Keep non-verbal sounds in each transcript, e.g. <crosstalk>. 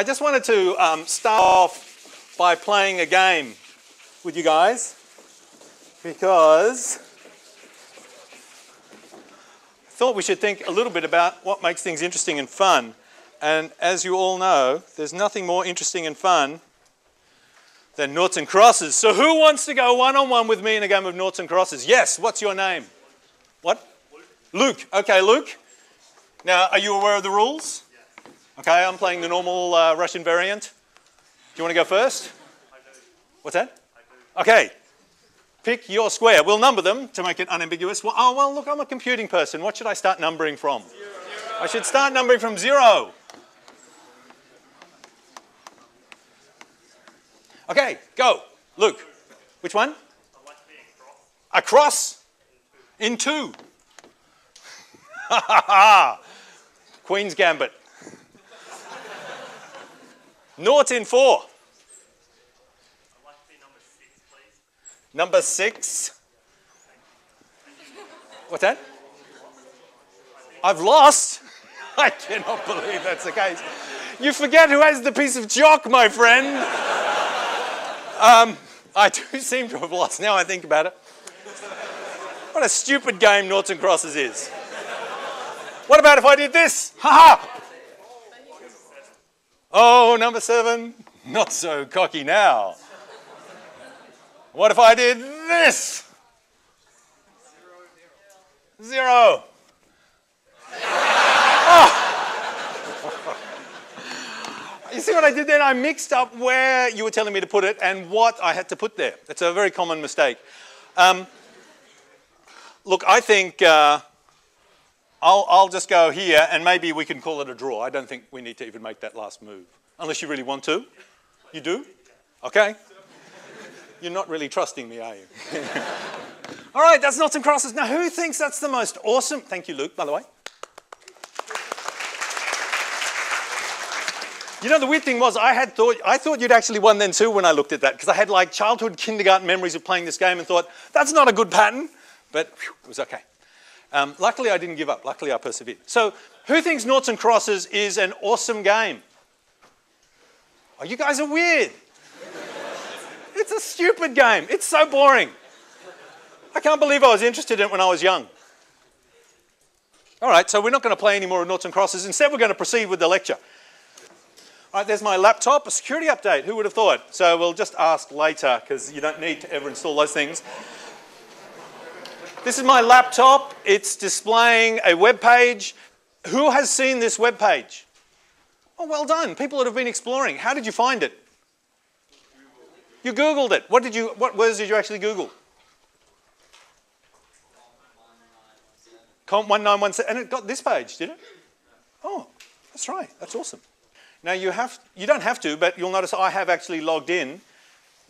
I just wanted to um, start off by playing a game with you guys because thought we should think a little bit about what makes things interesting and fun. And as you all know, there's nothing more interesting and fun than noughts and crosses. So who wants to go one on one with me in a game of noughts and crosses? Yes, what's your name? What? Luke. Okay, Luke. Now, are you aware of the rules? Okay, I'm playing the normal uh, Russian variant. Do you want to go first? What's that? Okay. Pick your square. We'll number them to make it unambiguous. Well, oh, well, look, I'm a computing person. What should I start numbering from? Zero. I should start numbering from zero. Okay, go. Luke. Which one? Across? In two. Ha ha ha. Queen's Gambit. Naught in four. Number six. What's that? I've lost. <laughs> I cannot believe that's the case. You forget who has the piece of chalk, my friend. Um, I do <laughs> seem to have lost now I think about it. What a stupid game Noughts and Crosses is. What about if I did this? Ha ha! Oh, number seven, not so cocky now. What if I did this? Zero. Oh. <laughs> You see what I did then? I mixed up where you were telling me to put it and what I had to put there. It's a very common mistake. Um, look, I think uh, I'll, I'll just go here and maybe we can call it a draw. I don't think we need to even make that last move. Unless you really want to. You do? Okay. You're not really trusting me, are you? <laughs> All right, that's Noughts and Crosses. Now, who thinks that's the most awesome? Thank you, Luke, by the way. You know, the weird thing was, I had thought, I thought you'd actually won then too when I looked at that, because I had like childhood kindergarten memories of playing this game and thought, that's not a good pattern, but whew, it was okay. Um, luckily, I didn't give up. Luckily, I persevered. So, who thinks Noughts and Crosses is an awesome game? Oh, you guys are weird. It's a stupid game. It's so boring. I can't believe I was interested in it when I was young. All right, so we're not going to play any more of Noughts and Crosses. Instead, we're going to proceed with the lecture. All right, there's my laptop, a security update. Who would have thought? So we'll just ask later because you don't need to ever install those things. This is my laptop. It's displaying a web page. Who has seen this web page? Oh, well done. People that have been exploring. How did you find it? You Googled it. What did you, what words did you actually Google? Comp 1917, and it got this page, did it? Oh, that's right. That's awesome. Now you have, you don't have to, but you'll notice I have actually logged in.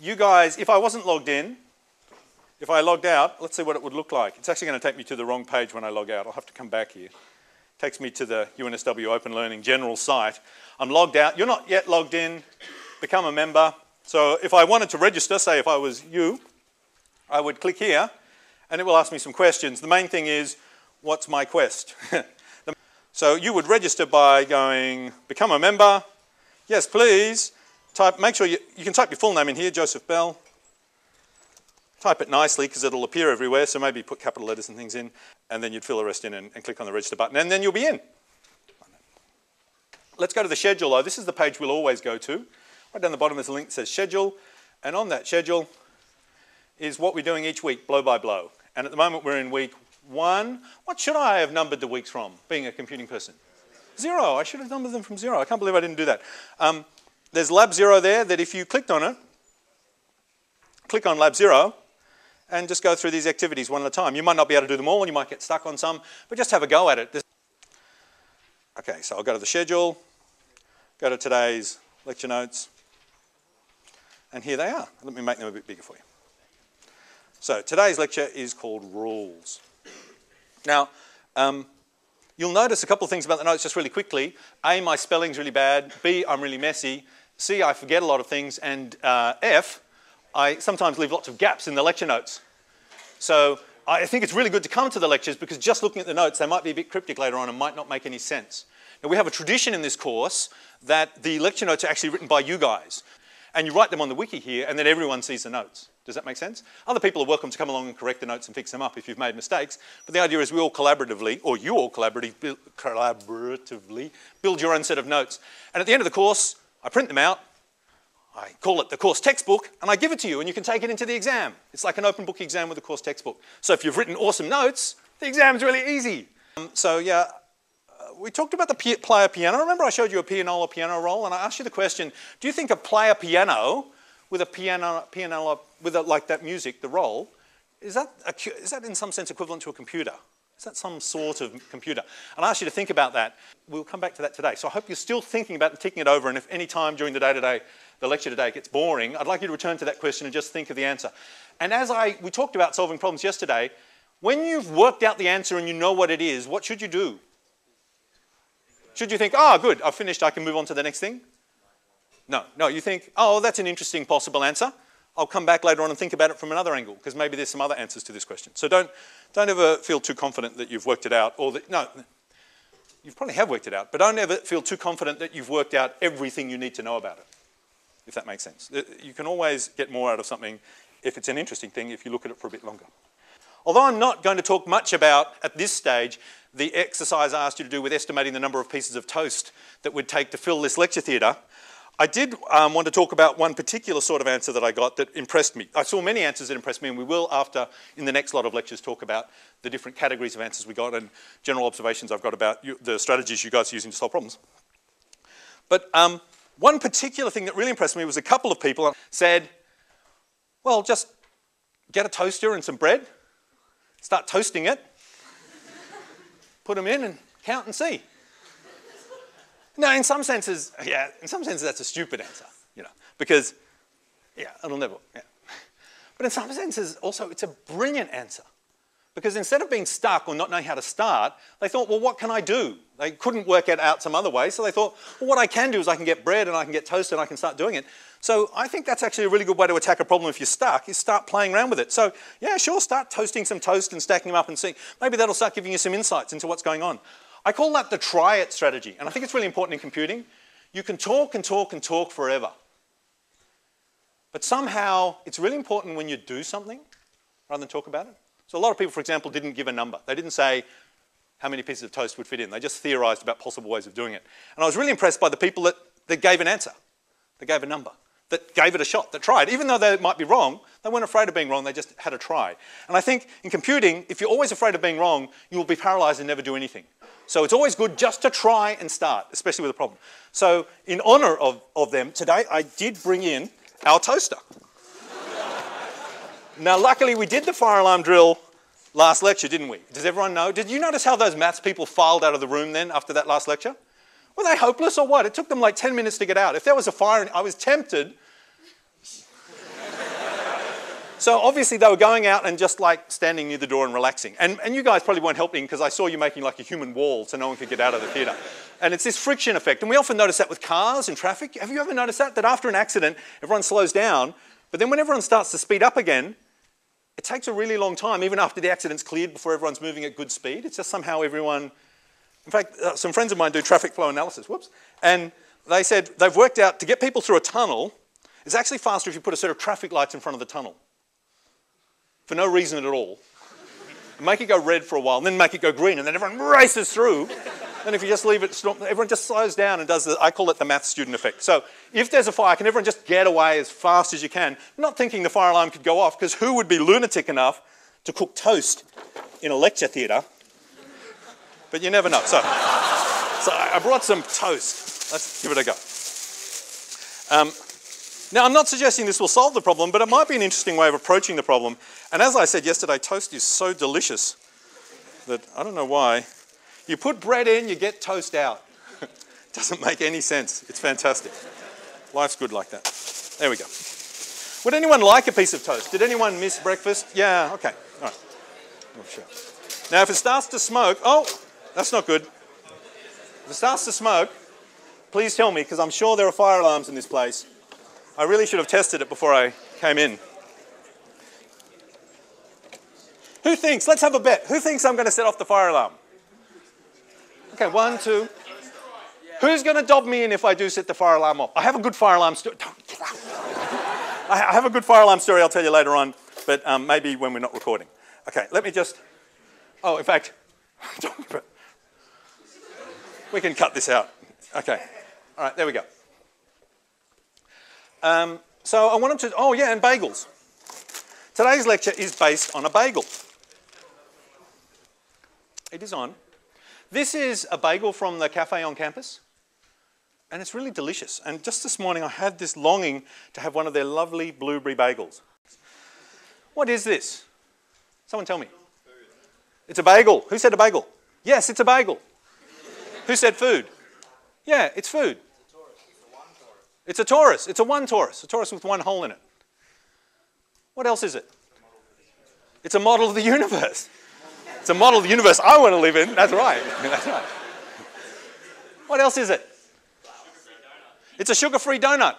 You guys, if I wasn't logged in, if I logged out, let's see what it would look like. It's actually going to take me to the wrong page when I log out. I'll have to come back here. It takes me to the UNSW Open Learning general site. I'm logged out. You're not yet logged in. Become a member. So if I wanted to register, say if I was you, I would click here and it will ask me some questions. The main thing is, what's my quest? <laughs> so you would register by going, become a member. Yes, please. Type, make sure you, you can type your full name in here, Joseph Bell. Type it nicely because it'll appear everywhere, so maybe put capital letters and things in, and then you'd fill the rest in and, and click on the register button, and then you'll be in. Let's go to the schedule though. This is the page we'll always go to. Right down the bottom is a link that says schedule, and on that schedule is what we're doing each week, blow by blow. And at the moment we're in week one. What should I have numbered the weeks from, being a computing person? Zero. I should have numbered them from zero. I can't believe I didn't do that. Um, there's lab zero there that if you clicked on it, click on lab zero, and just go through these activities one at a time. You might not be able to do them all and you might get stuck on some, but just have a go at it. Okay, so I'll go to the schedule, go to today's lecture notes, and here they are. Let me make them a bit bigger for you. So today's lecture is called Rules. Now, um, you'll notice a couple of things about the notes just really quickly. A, my spelling's really bad. B, I'm really messy. C, I forget a lot of things. And uh, F, I sometimes leave lots of gaps in the lecture notes. So I think it's really good to come to the lectures because just looking at the notes, they might be a bit cryptic later on and might not make any sense. Now, we have a tradition in this course that the lecture notes are actually written by you guys. And you write them on the wiki here, and then everyone sees the notes. Does that make sense? Other people are welcome to come along and correct the notes and fix them up if you've made mistakes. But the idea is we all collaboratively, or you all collaboratively, collaboratively build your own set of notes. And at the end of the course, I print them out, I call it the course textbook, and I give it to you, and you can take it into the exam. It's like an open book exam with a course textbook. So if you've written awesome notes, the exam's really easy. Um, so yeah, we talked about the player piano. Remember I showed you a pianola piano roll, and I asked you the question, do you think a player piano with a piano, pianola, with a, like that music, the roll, is that, a, is that in some sense equivalent to a computer? Is that some sort of computer? And I ask you to think about that. We'll come back to that today. So I hope you're still thinking about and ticking it over, and if any time during the day today the lecture today gets boring, I'd like you to return to that question and just think of the answer. And as I, we talked about solving problems yesterday, when you've worked out the answer and you know what it is, what should you do? Should you think, oh, good, I've finished, I can move on to the next thing? No, no, you think, oh, that's an interesting possible answer. I'll come back later on and think about it from another angle because maybe there's some other answers to this question. So don't, don't ever feel too confident that you've worked it out or that, no, you probably have worked it out, but don't ever feel too confident that you've worked out everything you need to know about it if that makes sense. Uh, you can always get more out of something if it's an interesting thing, if you look at it for a bit longer. Although I'm not going to talk much about, at this stage, the exercise I asked you to do with estimating the number of pieces of toast that would take to fill this lecture theatre, I did um, want to talk about one particular sort of answer that I got that impressed me. I saw many answers that impressed me, and we will, after, in the next lot of lectures, talk about the different categories of answers we got and general observations I've got about you, the strategies you guys are using to solve problems. But um, one particular thing that really impressed me was a couple of people said, well, just get a toaster and some bread, start toasting it, put them in and count and see. Now, in some senses, yeah, in some senses that's a stupid answer, you know, because, yeah, it'll never, yeah. But in some senses, also, it's a brilliant answer. Because instead of being stuck or not knowing how to start, they thought, well, what can I do? They couldn't work it out some other way, so they thought, well, what I can do is I can get bread and I can get toast and I can start doing it. So I think that's actually a really good way to attack a problem if you're stuck, is start playing around with it. So yeah, sure, start toasting some toast and stacking them up and see. Maybe that'll start giving you some insights into what's going on. I call that the try it strategy, and I think it's really important in computing. You can talk and talk and talk forever. But somehow, it's really important when you do something rather than talk about it. So a lot of people, for example, didn't give a number. They didn't say how many pieces of toast would fit in. They just theorized about possible ways of doing it. And I was really impressed by the people that, that gave an answer, they gave a number, that gave it a shot, that tried. Even though they might be wrong, they weren't afraid of being wrong, they just had a try. And I think in computing, if you're always afraid of being wrong, you will be paralyzed and never do anything. So it's always good just to try and start, especially with a problem. So in honor of, of them, today I did bring in our toaster. <laughs> Now, luckily, we did the fire alarm drill last lecture, didn't we? Does everyone know? Did you notice how those maths people filed out of the room then after that last lecture? Were they hopeless or what? It took them like 10 minutes to get out. If there was a fire, I was tempted. <laughs> so obviously they were going out and just like standing near the door and relaxing. And, and you guys probably weren't helping because I saw you making like a human wall so no one could get out of the theatre. And it's this friction effect. And we often notice that with cars and traffic. Have you ever noticed that? That after an accident, everyone slows down. But then when everyone starts to speed up again, it takes a really long time, even after the accident's cleared, before everyone's moving at good speed. It's just somehow everyone. In fact, uh, some friends of mine do traffic flow analysis, whoops, and they said they've worked out to get people through a tunnel, it's actually faster if you put a set of traffic lights in front of the tunnel for no reason at all. make it go red for a while, and then make it go green, and then everyone races through. And if you just leave it, everyone just slows down and does the, I call it the math student effect. So if there's a fire, can everyone just get away as fast as you can? Not thinking the fire alarm could go off, because who would be lunatic enough to cook toast in a lecture theatre? But you never know. So, so I brought some toast. Let's give it a go. Um, now, I'm not suggesting this will solve the problem, but it might be an interesting way of approaching the problem. And as I said yesterday, toast is so delicious that I don't know why you put bread in, you get toast out. <laughs> Doesn't make any sense. It's fantastic. Life's good like that. There we go. Would anyone like a piece of toast? Did anyone miss breakfast? Yeah, okay. All right. Oh, sure. Now, if it starts to smoke, oh, That's not good. If it starts to smoke, please tell me because I'm sure there are fire alarms in this place. I really should have tested it before I came in. Who thinks, let's have a bet, who thinks I'm going to set off the fire alarm? Okay, one, two. Who's going to dob me in if I do set the fire alarm off? I have a good fire alarm story. I have a good fire alarm story I'll tell you later on, but um, maybe when we're not recording. Okay, let me just. Oh, in fact, <laughs> we can cut this out. Okay. All right, there we go. Um, so I wanted to. Oh, yeah, and bagels. Today's lecture is based on a bagel. It is on. This is a bagel from the cafe on campus, and it's really delicious. And just this morning, I had this longing to have one of their lovely blueberry bagels. What is this? Someone tell me. It's a bagel. Who said a bagel? Yes, it's a bagel. Who said food? Yeah, it's food. It's a torus. It's a one torus, a torus with one hole in it. What else is it? It's a model of the universe. It's a model of the universe I want to live in. That's right. <laughs> That's right. What else is it? It's a sugar free donut.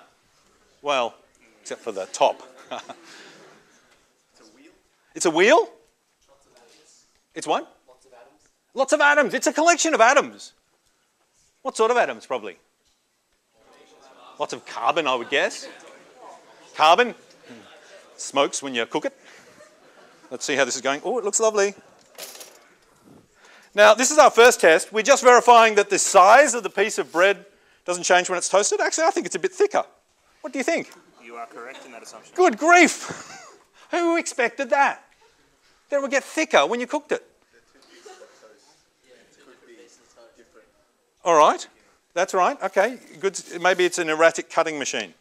Well, except for the top. It's a wheel. It's a wheel? It's what? Lots of atoms. Lots of atoms. It's a collection of atoms. What sort of atoms, probably? Lots of carbon, I would guess. Carbon hmm. smokes when you cook it. Let's see how this is going. Oh, it looks lovely. Now, this is our first test. We're just verifying that the size of the piece of bread doesn't change when it's toasted. Actually, I think it's a bit thicker. What do you think? You are correct in that assumption. Good grief! <laughs> Who expected that? That it would get thicker when you cooked it. All right, that's right. Okay, good. Maybe it's an erratic cutting machine.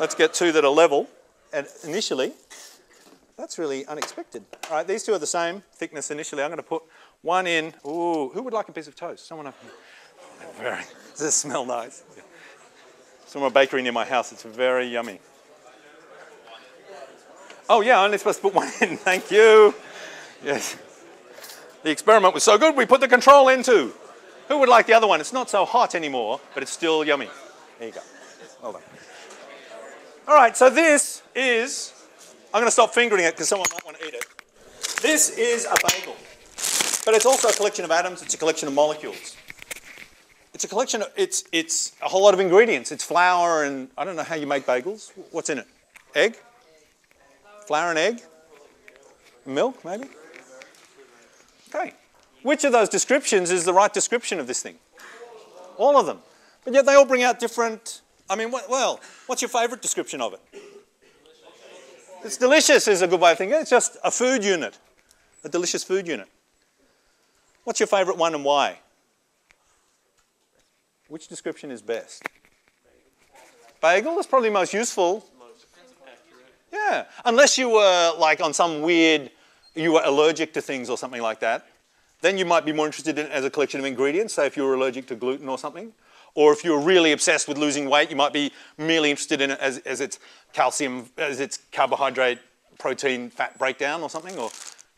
Let's get two that are level. And initially, that's really unexpected. All right, these two are the same thickness initially. I'm going to put one in. Ooh, who would like a piece of toast? Someone up here. Very. Does it smell nice? From a bakery near my house. It's very yummy. Oh yeah, I'm only supposed to put one in. <laughs> Thank you. Yes. The experiment was so good, we put the control in too. Who would like the other one? It's not so hot anymore, but it's still yummy. There you go. Well done. All right, so this is, I'm going to stop fingering it because someone might want to eat it. This is a bagel, but it's also a collection of atoms, it's a collection of molecules. It's a collection of, it's, it's a whole lot of ingredients. It's flour and, I don't know how you make bagels. What's in it? Egg? Flour and egg? Milk, maybe? Okay. Which of those descriptions is the right description of this thing? All of them. But yet they all bring out different. I mean, what, well, what's your favourite description of it? It's delicious, is a good way of thinking. It's just a food unit, a delicious food unit. What's your favourite one and why? Which description is best? Bagel is probably most useful. Yeah, unless you were like on some weird, you were allergic to things or something like that. Then you might be more interested in it as a collection of ingredients, say if you're allergic to gluten or something. Or if you're really obsessed with losing weight, you might be merely interested in it as, as its calcium, as its carbohydrate, protein, fat breakdown or something. Or,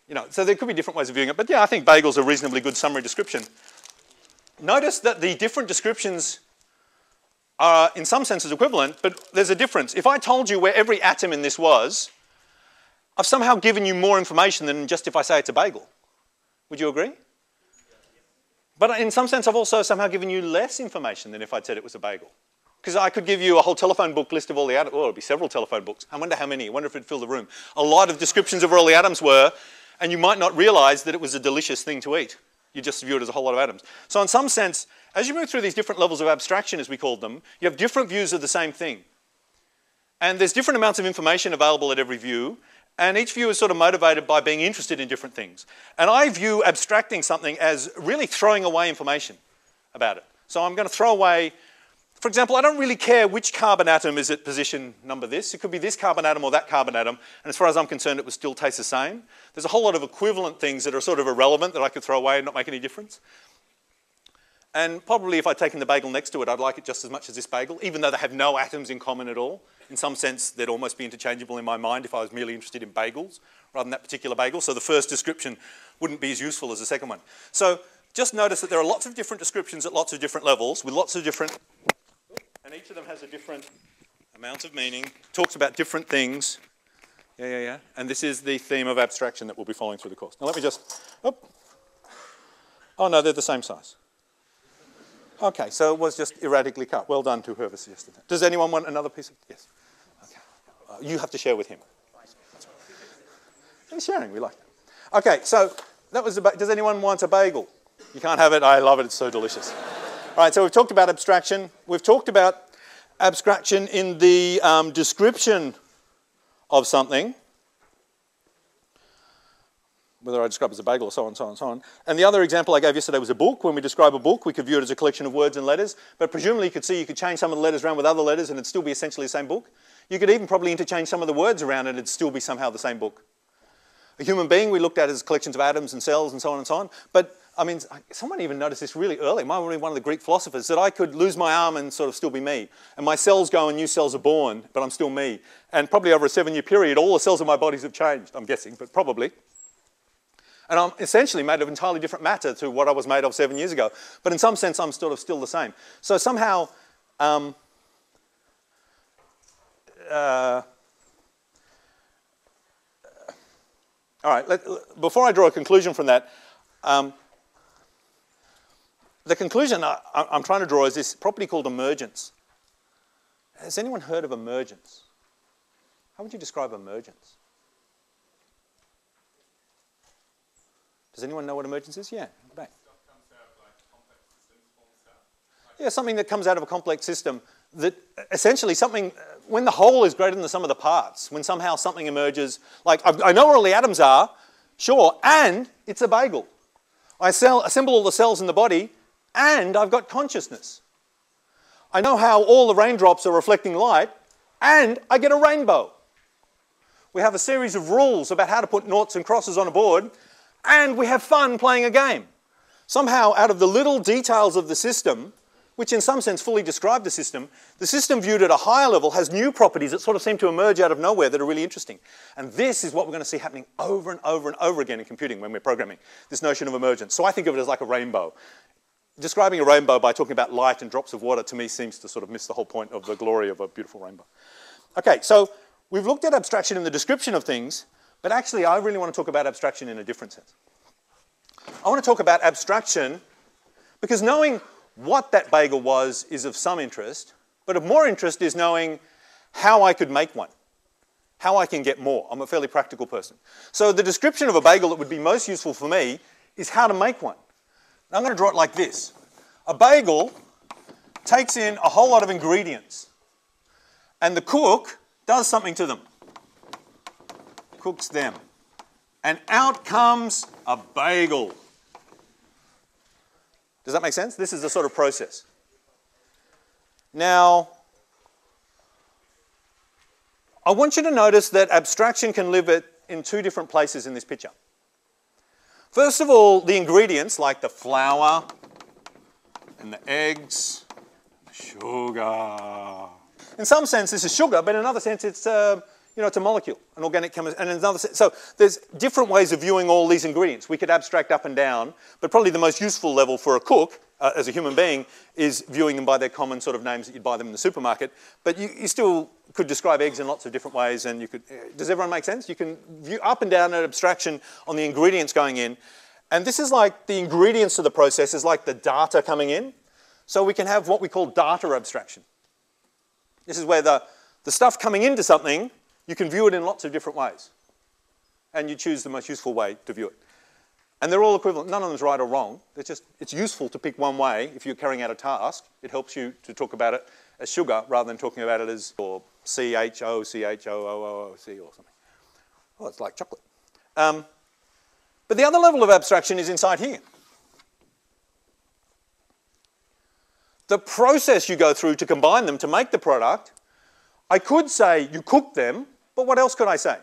you know, so there could be different ways of viewing it. But yeah, I think bagel's a reasonably good summary description. Notice that the different descriptions are in some senses equivalent, but there's a difference. If I told you where every atom in this was, I've somehow given you more information than just if I say it's a bagel. Would you agree? But in some sense, I've also somehow given you less information than if I'd said it was a bagel. Because I could give you a whole telephone book list of all the atoms. Oh, it'd be several telephone books. I wonder how many. I wonder if it'd fill the room. A lot of descriptions of where all the atoms were, and you might not realize that it was a delicious thing to eat. You just view it as a whole lot of atoms. So in some sense, as you move through these different levels of abstraction, as we called them, you have different views of the same thing. And there's different amounts of information available at every view, and each view is sort of motivated by being interested in different things. And I view abstracting something as really throwing away information about it. So I'm going to throw away, for example, I don't really care which carbon atom is at position number this. It could be this carbon atom or that carbon atom. And as far as I'm concerned, it would still taste the same. There's a whole lot of equivalent things that are sort of irrelevant that I could throw away and not make any difference. And probably if I'd taken the bagel next to it, I'd like it just as much as this bagel, even though they have no atoms in common at all in some sense, they'd almost be interchangeable in my mind if I was merely interested in bagels rather than that particular bagel. So the first description wouldn't be as useful as the second one. So just notice that there are lots of different descriptions at lots of different levels with lots of different, and each of them has a different amount of meaning, talks about different things. Yeah, yeah, yeah. And this is the theme of abstraction that we'll be following through the course. Now let me just, oh, oh no, they're the same size. Okay, so it was just erratically cut. Well done to whoever suggested that. Does anyone want another piece of, yes? You have to share with him. He's sharing, we like that. Okay, so that was about, does anyone want a bagel? You can't have it, I love it, it's so delicious. All right, so we've talked about abstraction. We've talked about abstraction in the um, description of something, whether I describe it as a bagel or so on, so on, so on. And the other example I gave yesterday was a book. When we describe a book, we could view it as a collection of words and letters, but presumably you could see you could change some of the letters around with other letters and it'd still be essentially the same book. You could even probably interchange some of the words around and it'd still be somehow the same book. A human being we looked at as collections of atoms and cells and so on and so on, but I mean, someone even noticed this really early. Might be one of the Greek philosophers that I could lose my arm and sort of still be me. And my cells go and new cells are born, but I'm still me. And probably over a seven year period, all the cells of my bodies have changed, I'm guessing, but probably. And I'm essentially made of entirely different matter to what I was made of seven years ago. But in some sense, I'm sort of still the same. So somehow, um, uh, all right, let, before I draw a conclusion from that, um, the conclusion I, am trying to draw is this property called emergence. Has anyone heard of emergence? How would you describe emergence? Does anyone know what emergence is? Yeah, back. Yeah, something that comes out of a complex system that essentially something, when the whole is greater than the sum of the parts, when somehow something emerges, like I know where all the atoms are, sure, and it's a bagel. I sell, assemble all the cells in the body, and I've got consciousness. I know how all the raindrops are reflecting light, and I get a rainbow. We have a series of rules about how to put noughts and crosses on a board, and we have fun playing a game. Somehow, out of the little details of the system, which in some sense fully describe the system, the system viewed at a higher level has new properties that sort of seem to emerge out of nowhere that are really interesting. And this is what we're going to see happening over and over and over again in computing when we're programming, this notion of emergence. So I think of it as like a rainbow describing a rainbow by talking about light and drops of water to me seems to sort of miss the whole point of the glory of a beautiful rainbow. Okay, so we've looked at abstraction in the description of things, but actually I really want to talk about abstraction in a different sense. I want to talk about abstraction because knowing what that bagel was is of some interest, but of more interest is knowing how I could make one, how I can get more. I'm a fairly practical person. So the description of a bagel that would be most useful for me is how to make one. Now I'm going to draw it like this. A bagel takes in a whole lot of ingredients, and the cook does something to them. Cooks them. And out comes a bagel. Does that make sense? This is the sort of process. Now, I want you to notice that abstraction can live in two different places in this picture. First of all, the ingredients like the flour and the eggs, sugar. In some sense, this is sugar, but in another sense, it's uh, you know it's a molecule, an organic chemist. And another so there's different ways of viewing all these ingredients. We could abstract up and down, but probably the most useful level for a cook uh, as a human being is viewing them by their common sort of names that you'd buy them in the supermarket. But you, you still could describe eggs in lots of different ways, and you could. Uh, does everyone make sense? You can view up and down an abstraction on the ingredients going in, and this is like the ingredients of the process is like the data coming in. So we can have what we call data abstraction. This is where the, the stuff coming into something, you can view it in lots of different ways. And you choose the most useful way to view it. And they're all equivalent. None of them is right or wrong. It's just, it's useful to pick one way if you're carrying out a task. It helps you to talk about it as sugar rather than talking about it as or C-H-O, C-H-O-O-O-O-C or something. Well, it's like chocolate. Um, but the other level of abstraction is inside here. The process you go through to combine them to make the product, I could say you cook them, but what else could I say?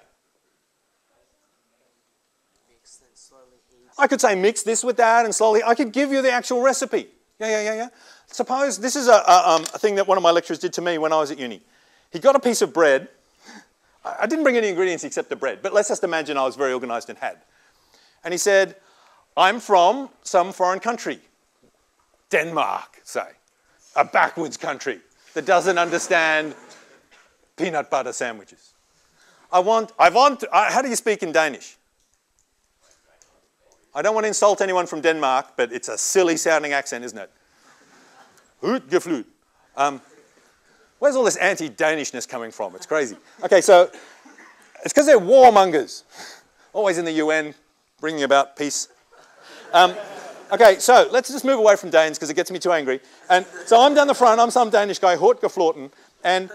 I could say mix this with that and slowly, I could give you the actual recipe. Yeah, yeah, yeah, yeah. Suppose this is a, a, um, a thing that one of my lecturers did to me when I was at uni. He got a piece of bread. I didn't bring any ingredients except the bread, but let's just imagine I was very organized and had. And he said, I'm from some foreign country, Denmark, say, a backwards country that doesn't understand peanut butter sandwiches. I want, I want, uh, how do you speak in Danish? I don't want to insult anyone from Denmark, but it's a silly sounding accent, isn't it? Utgeflut. Um, where's all this anti Danishness coming from? It's crazy. Okay, so it's because they're warmongers, always in the UN, bringing about peace. Um, okay, so let's just move away from Danes because it gets me too angry. And so I'm down the front, I'm some Danish guy, Hortgeflorten, and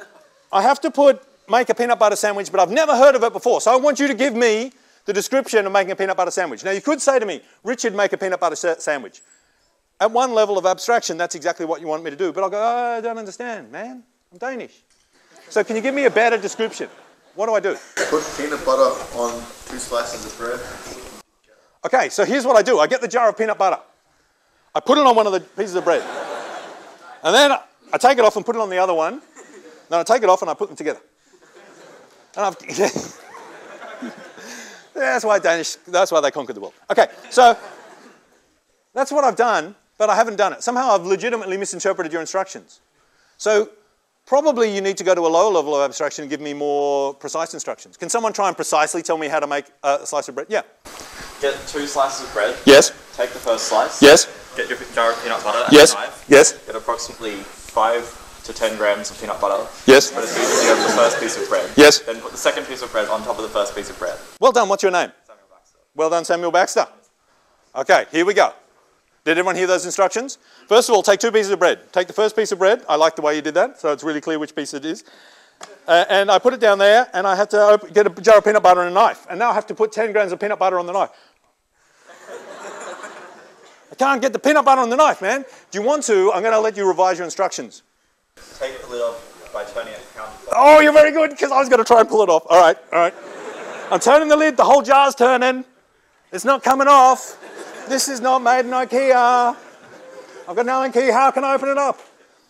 I have to put, make a peanut butter sandwich, but I've never heard of it before. So I want you to give me the description of making a peanut butter sandwich. Now you could say to me, Richard, make a peanut butter sandwich. At one level of abstraction, that's exactly what you want me to do. But I'll go, oh, I don't understand, man. I'm Danish. So can you give me a better description? What do I do? Put peanut butter on two slices of bread. Okay, so here's what I do. I get the jar of peanut butter. I put it on one of the pieces of bread. And then I take it off and put it on the other one. Then I take it off and I put them together. And I've, <laughs> that's why Danish, that's why they conquered the world. Okay, so that's what I've done, but I haven't done it. Somehow I've legitimately misinterpreted your instructions. So probably you need to go to a lower level of abstraction and give me more precise instructions. Can someone try and precisely tell me how to make a slice of bread? Yeah. Get two slices of bread. Yes. Take the first slice. Yes. Get your jar of peanut butter and Yes. a knife. Yes. Get approximately five to ten grams of peanut butter. Yes. Put it over the first piece of bread. Yes. Then put the second piece of bread on top of the first piece of bread. Well done. What's your name? Samuel Baxter. Well done, Samuel Baxter. Okay, here we go. Did everyone hear those instructions? First of all, take two pieces of bread. Take the first piece of bread. I like the way you did that, so it's really clear which piece it is. Uh, and I put it down there, and I had to open, get a jar of peanut butter and a knife. And now I have to put 10 grams of peanut butter on the knife. I can't get the peanut butter on the knife, man. Do you want to? I'm going to let you revise your instructions. Take the lid off by turning it. Oh, you're very good, because I was going to try and pull it off. All right, all right. I'm turning the lid, the whole jar's turning. It's not coming off. This is not made in IKEA. I've got no key. How can I open it up?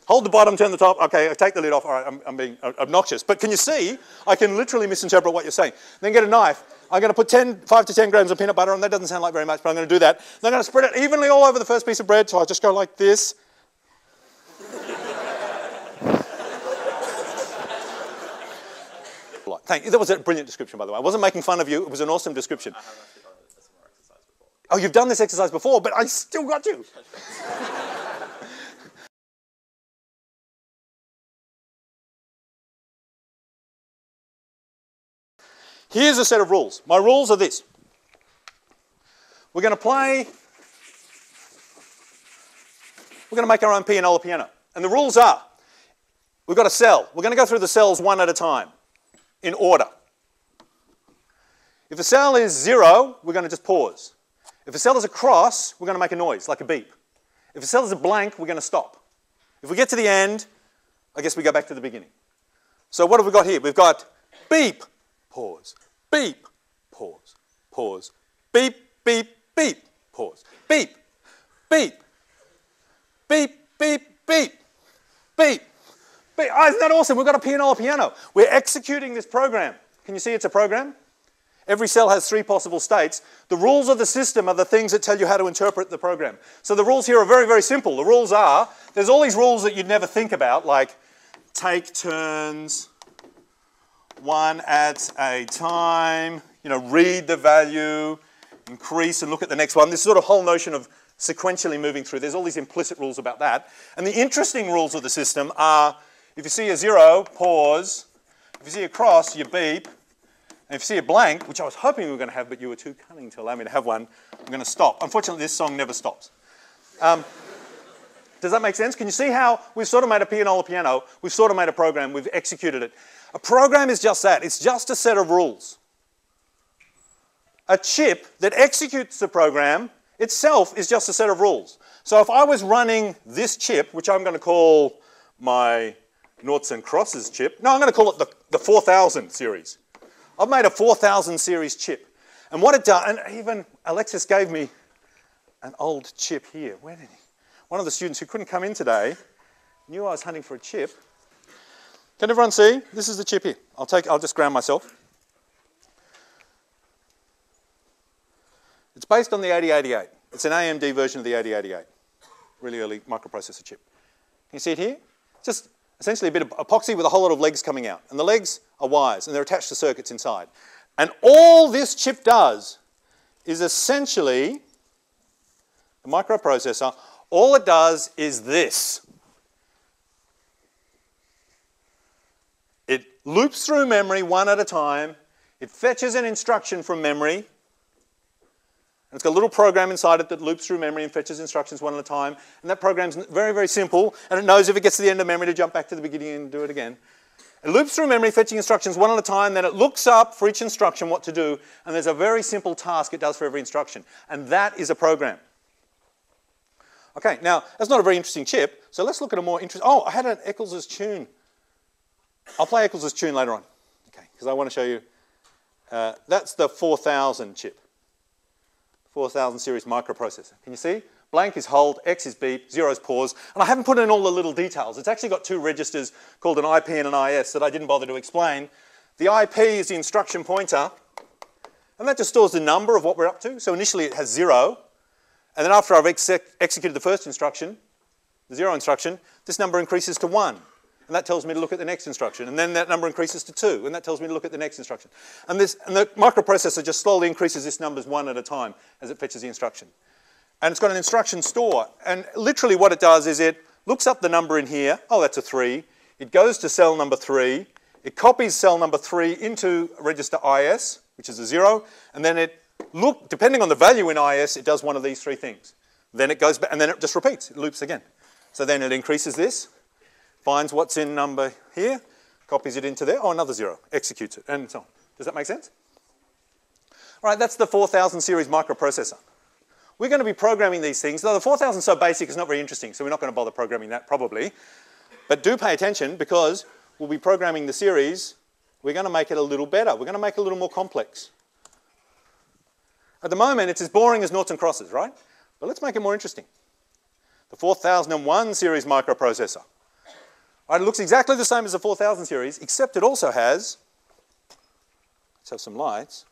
Hold the bottom, turn the top. Okay, I take the lid off. All right, I'm, I'm being obnoxious. But can you see? I can literally misinterpret what you're saying. Then get a knife. I'm going to put 10, 5 to 10 grams of peanut butter on. That doesn't sound like very much, but I'm going to do that. Then I'm going to spread it evenly all over the first piece of bread. So I just go like this. Thank you. That was a brilliant description, by the way. I wasn't making fun of you. It was an awesome description. I have actually done a similar exercise before. Oh, you've done this exercise before, but I still got you. <laughs> Here's a set of rules. My rules are this. We're going to play, we're going to make our own pianola piano. And the rules are, we've got a cell. We're going to go through the cells one at a time, in order. If the cell is zero, we're going to just pause. If the cell is a cross, we're going to make a noise, like a beep. If the cell is a blank, we're going to stop. If we get to the end, I guess we go back to the beginning. So what have we got here? We've got beep, pause, beep, pause, pause, beep, beep, beep, pause, beep, beep, beep, beep, beep, beep. beep. Oh, isn't that awesome? We've got a pianola piano. We're executing this program. Can you see it's a program? Every cell has three possible states. The rules of the system are the things that tell you how to interpret the program. So the rules here are very, very simple. The rules are, there's all these rules that you'd never think about, like take turns, one at a time, you know, read the value, increase and look at the next one. This sort of whole notion of sequentially moving through. There's all these implicit rules about that. And the interesting rules of the system are, if you see a zero, pause. If you see a cross, you beep. And if you see a blank, which I was hoping we were going to have, but you were too cunning to allow me to have one, I'm going to stop. Unfortunately, this song never stops. Um, does that make sense? Can you see how we've sort of made a pianola piano, we've sort of made a program, we've executed it. A program is just that. It's just a set of rules. A chip that executes the program itself is just a set of rules. So if I was running this chip, which I'm going to call my noughts and crosses chip, no, I'm going to call it the, the 4000 series. I've made a 4000 series chip. And what it does, and even Alexis gave me an old chip here. Where did he? One of the students who couldn't come in today knew I was hunting for a chip. Can everyone see? This is the chip here. I'll take, I'll just ground myself. It's based on the 8088. It's an AMD version of the 8088, really early microprocessor chip. Can you see it here? Just essentially a bit of epoxy with a whole lot of legs coming out. And the legs are wires, and they're attached to circuits inside. And all this chip does is essentially, the microprocessor, all it does is this. It loops through memory one at a time. It fetches an instruction from memory. And it's got a little program inside it that loops through memory and fetches instructions one at a time. And that program's very, very simple. And it knows if it gets to the end of memory to jump back to the beginning and do it again. It loops through memory, fetching instructions one at a time. Then it looks up for each instruction what to do. And there's a very simple task it does for every instruction. And that is a program. Okay, now, that's not a very interesting chip. So let's look at a more interesting... Oh, I had an Eccles's tune. I'll play Eccles's tune later on. Okay, because I want to show you... Uh, that's the 4000 chip. 4000 series microprocessor. Can you see? Blank is hold, X is beep, zero is pause. And I haven't put in all the little details. It's actually got two registers called an IP and an IS that I didn't bother to explain. The IP is the instruction pointer, and that just stores the number of what we're up to. So initially it has zero, and then after I've ex executed the first instruction, the zero instruction, this number increases to one and that tells me to look at the next instruction. And then that number increases to 2, and that tells me to look at the next instruction. And, this, and the microprocessor just slowly increases this numbers one at a time as it fetches the instruction. And it's got an instruction store. And literally what it does is it looks up the number in here. Oh, that's a 3. It goes to cell number 3. It copies cell number 3 into register IS, which is a 0. And then it, look, depending on the value in IS, it does one of these three things. Then it goes back, and then it just repeats. It loops again. So then it increases this finds what's in number here, copies it into there, oh, another zero, executes it, and so on. Does that make sense? All right, that's the 4000 series microprocessor. We're going to be programming these things. Though the 4000 is so basic, it's not very interesting, so we're not going to bother programming that probably. But do pay attention because we'll be programming the series. We're going to make it a little better. We're going to make it a little more complex. At the moment, it's as boring as noughts and crosses, right? But let's make it more interesting. The 4001 series microprocessor. Right, it looks exactly the same as the 4000 series, except it also has, let's have some lights.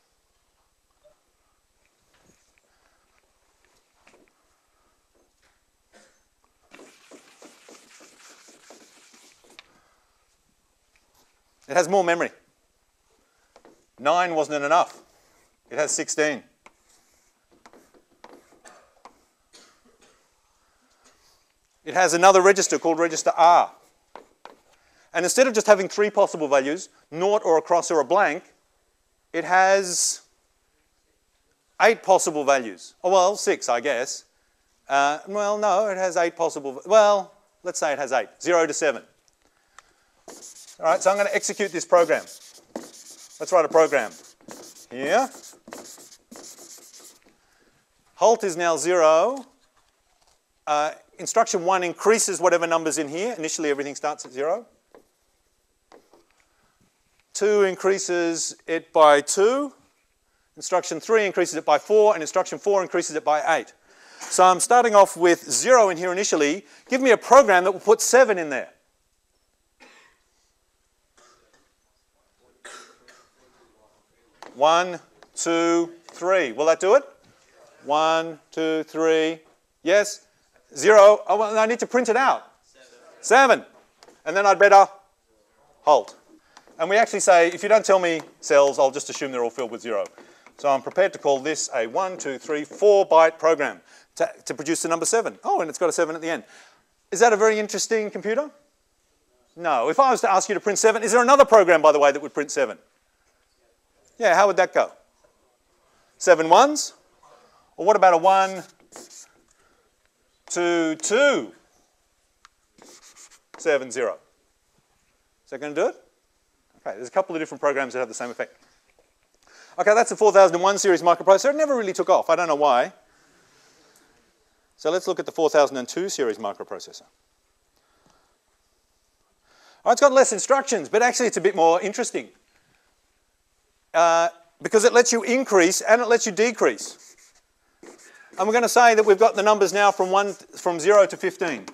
It has more memory. 9 wasn't enough. It has 16. It has another register called register R. And instead of just having three possible values, naught or a cross or a blank, it has eight possible values. Oh, well, six, I guess. Uh, well, no, it has eight possible, well, let's say it has eight, zero to seven. All right, so I'm going to execute this program. Let's write a program. Here. Halt is now zero. Uh, instruction one increases whatever number's in here. Initially, everything starts at zero. 2 increases it by 2. Instruction 3 increases it by 4, and instruction 4 increases it by 8. So I'm starting off with 0 in here initially. Give me a program that will put 7 in there. One, two, three. Will that do it? One, two, three. Yes? Zero. Oh, well, I need to print it out. Seven. Seven. And then I'd better halt. And we actually say, if you don't tell me cells, I'll just assume they're all filled with zero. So I'm prepared to call this a one, two, three, four byte program to, to produce the number seven. Oh, and it's got a seven at the end. Is that a very interesting computer? No. If I was to ask you to print seven, is there another program, by the way, that would print seven? Yeah, how would that go? Seven ones? Or what about a one, two, two, seven, zero? Is that going to do it? Okay, there's a couple of different programs that have the same effect. Okay, that's the 4001 series microprocessor. It never really took off. I don't know why. So let's look at the 4002 series microprocessor. Oh, it's got less instructions, but actually it's a bit more interesting. Uh, because it lets you increase and it lets you decrease. And we're going to say that we've got the numbers now from, one, from 0 to 15.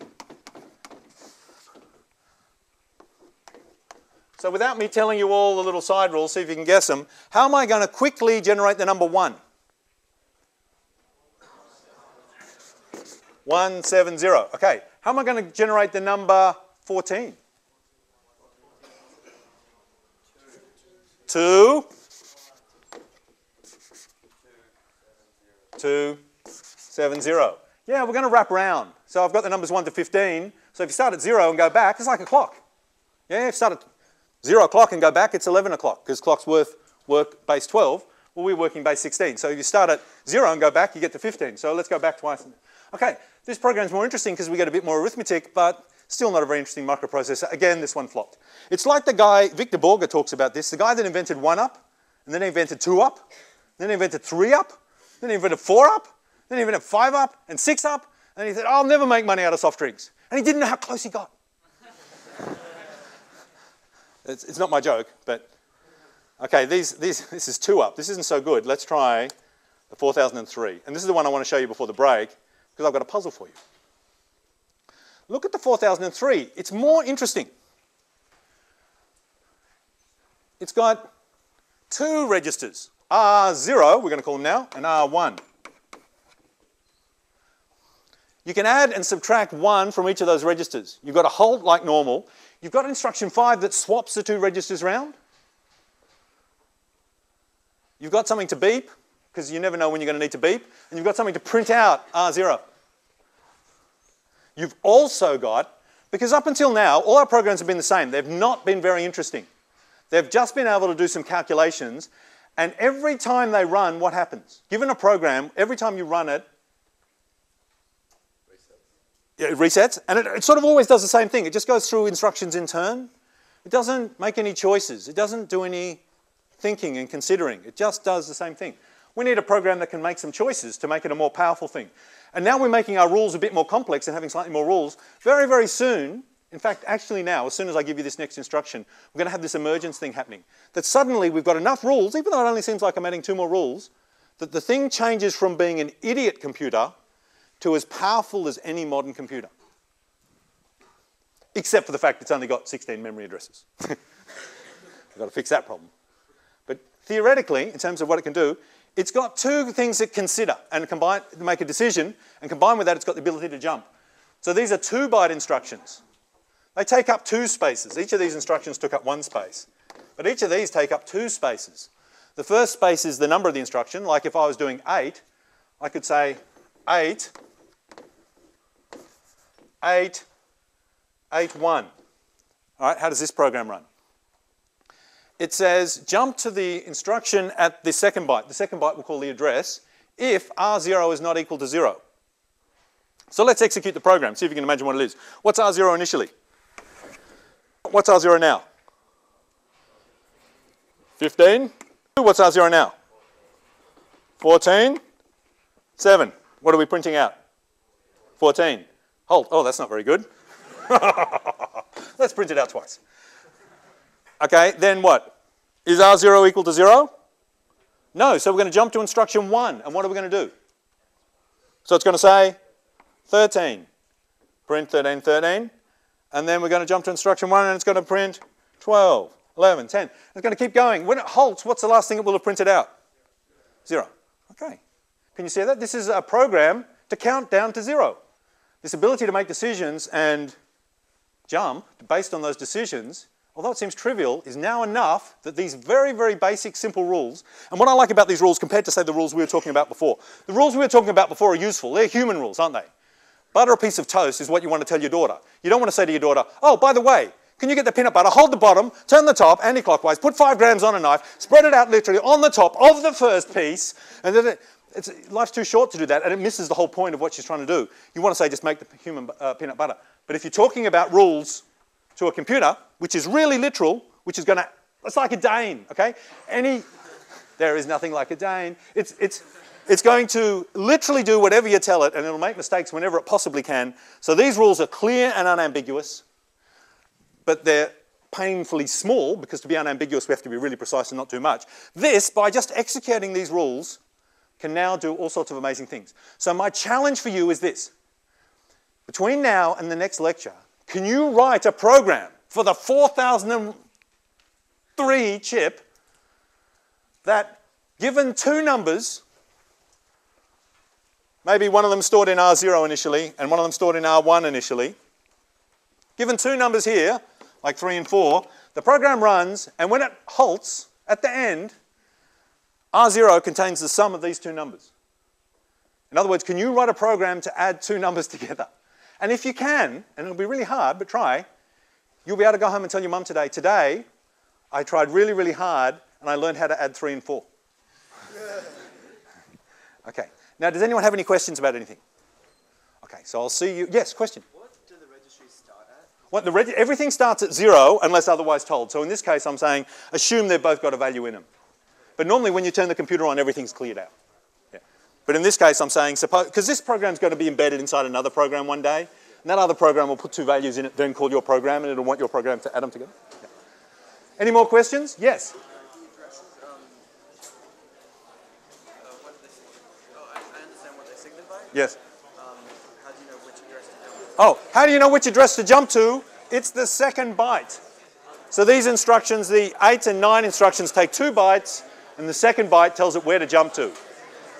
So without me telling you all the little side rules, see if you can guess them, how am I going to quickly generate the number 1? 170. Okay, how am I going to generate the number 14? 2. 2, 7, 0. Yeah, we're going to wrap around. So I've got the numbers 1 to 15. So if you start at 0 and go back, it's like a clock. Yeah, if you start at 0 o'clock and go back, it's 11 o'clock because clock's worth work base 12. Well, we're working base 16. So if you start at 0 and go back, you get to 15. So let's go back twice. Okay, this program's more interesting because we get a bit more arithmetic, but still not a very interesting microprocessor. Again, this one flopped. It's like the guy, Victor Borge talks about this, the guy that invented 1 up, and then he invented 2 up, then he invented 3 up, then he invented 4 up, then he invented 5 up, and 6 up, and he said, oh, I'll never make money out of soft drinks. And he didn't know how close he got. It's, it's not my joke, but okay, these, these, <laughs> this is 2 up. This isn't so good. Let's try the 4003. And this is the one I want to show you before the break because I've got a puzzle for you. Look at the 4003. It's more interesting. It's got two registers, R0, we're going to call them now, and R1. You can add and subtract 1 from each of those registers. You've got a halt like normal. You've got instruction 5 that swaps the two registers around. You've got something to beep, because you never know when you're going to need to beep. And you've got something to print out, R0. You've also got, because up until now, all our programs have been the same. They've not been very interesting. They've just been able to do some calculations, and every time they run, what happens? Given a program, every time you run it, it resets, and it, it sort of always does the same thing. It just goes through instructions in turn. It doesn't make any choices. It doesn't do any thinking and considering. It just does the same thing. We need a program that can make some choices to make it a more powerful thing. And now we're making our rules a bit more complex and having slightly more rules. Very, very soon, in fact, actually now, as soon as I give you this next instruction, we're going to have this emergence thing happening. That suddenly we've got enough rules, even though it only seems like I'm adding two more rules, that the thing changes from being an idiot computer to as powerful as any modern computer. Except for the fact it's only got 16 memory addresses. <laughs> We've got to fix that problem. But theoretically, in terms of what it can do, it's got two things to consider and combine, to make a decision, and combined with that, it's got the ability to jump. So these are two byte instructions. They take up two spaces. Each of these instructions took up one space. But each of these take up two spaces. The first space is the number of the instruction. Like if I was doing 8, I could say 8, 8, 8, 1. All right, how does this program run? it says jump to the instruction at the second byte. The second byte we'll call the address if R0 is not equal to 0. So let's execute the program, see if you can imagine what it is. What's R0 initially? What's R0 now? 15. What's R0 now? 14. 7. What are we printing out? 14. Hold. Oh, that's not very good. <laughs> let's print it out twice. Okay, then what? Is R0 equal to 0? No, so we're going to jump to instruction 1. And what are we going to do? So it's going to say 13. Print 13, 13. And then we're going to jump to instruction 1 and it's going to print 12, 11, 10. It's going to keep going. When it halts, what's the last thing it will have printed out? 0. Okay. Can you see that? This is a program to count down to 0. This ability to make decisions and jump based on those decisions although it seems trivial, is now enough that these very, very basic, simple rules, and what I like about these rules compared to, say, the rules we were talking about before, the rules we were talking about before are useful. They're human rules, aren't they? Butter a piece of toast is what you want to tell your daughter. You don't want to say to your daughter, oh, by the way, can you get the peanut butter, hold the bottom, turn the top anti-clockwise, put five grams on a knife, spread it out literally on the top of the first piece, and then it's, life's too short to do that, and it misses the whole point of what she's trying to do. You want to say just make the human uh, peanut butter. But if you're talking about rules to a computer, which is really literal, which is going to, it's like a Dane, okay? Any, there is nothing like a Dane. It's, it's, it's going to literally do whatever you tell it, and it'll make mistakes whenever it possibly can. So these rules are clear and unambiguous, but they're painfully small, because to be unambiguous, we have to be really precise and not too much. This, by just executing these rules, can now do all sorts of amazing things. So my challenge for you is this. Between now and the next lecture, can you write a program for the 4003 chip that, given two numbers, maybe one of them stored in R0 initially and one of them stored in R1 initially. Given two numbers here, like 3 and 4, the program runs, and when it halts at the end, R0 contains the sum of these two numbers. In other words, can you write a program to add two <laughs> numbers together? And if you can, and it'll be really hard, but try, you'll be able to go home and tell your mum today, today, I tried really, really hard and I learned how to add 3 and 4. <laughs> okay. Now, does anyone have any questions about anything? Okay, so I'll see you. Yes, question. What do the registries start at? What the reg- everything starts at zero unless otherwise told. So in this case, I'm saying assume they've both got a value in them. But normally, when you turn the computer on, everything's cleared out. Yeah. But in this case, I'm saying suppose because this program's going to be embedded inside another program one day, and that other program will put two values in it, then call your program, and it'll want your program to add them together. Yeah. Any more questions? Yes. Yes. How do you know which address to go with? Oh, how do you know which address to jump to? It's the second byte. So these instructions, the 8 and 9 instructions, take two bytes, and the second byte tells it where to jump to.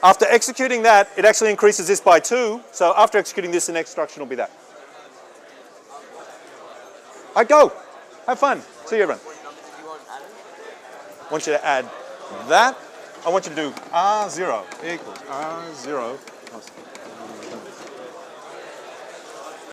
After executing that, it actually increases this by 2, so after executing this, the next instruction will be that. I go. Have fun. See you, everyone. I want you to add that. I want you to do R0 equals R0 plus